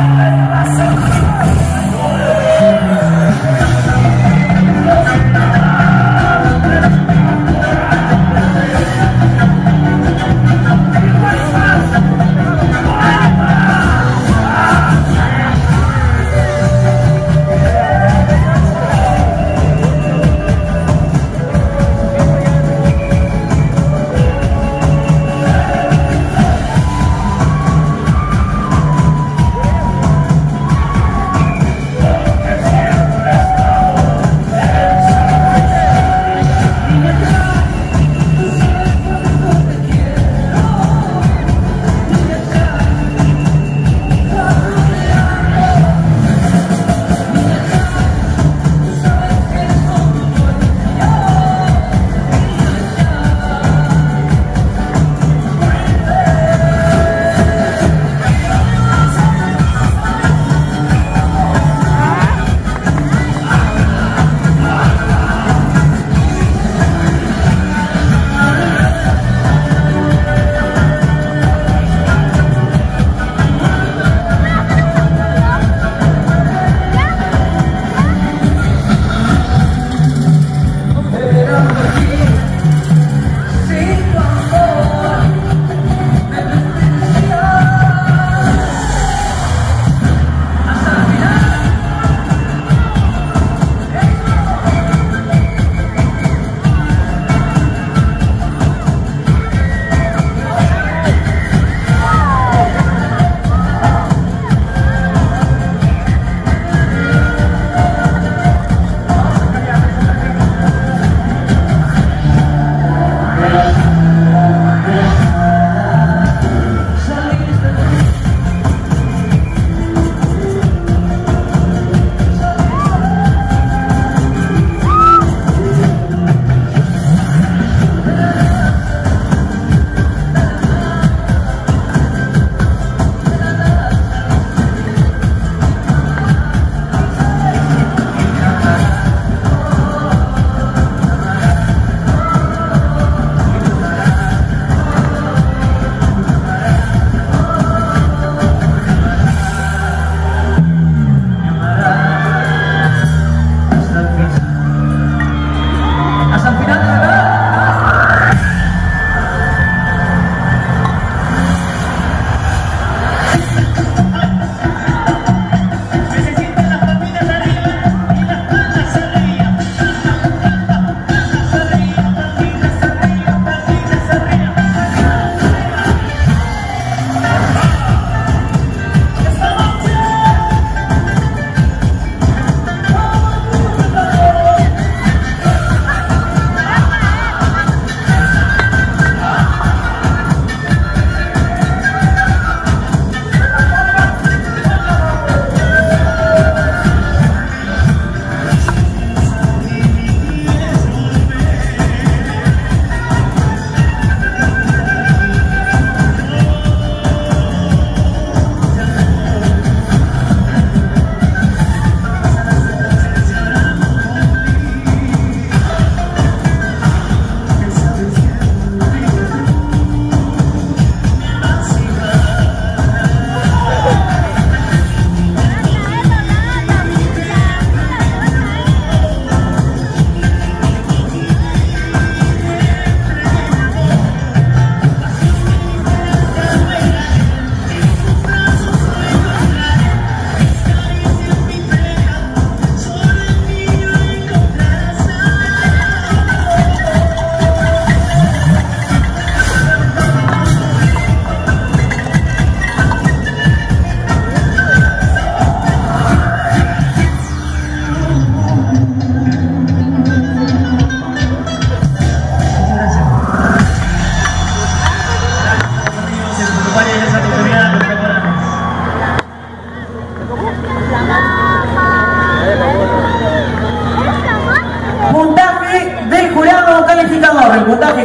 Amen.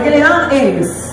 Del jurado calificador.